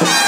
Yeah.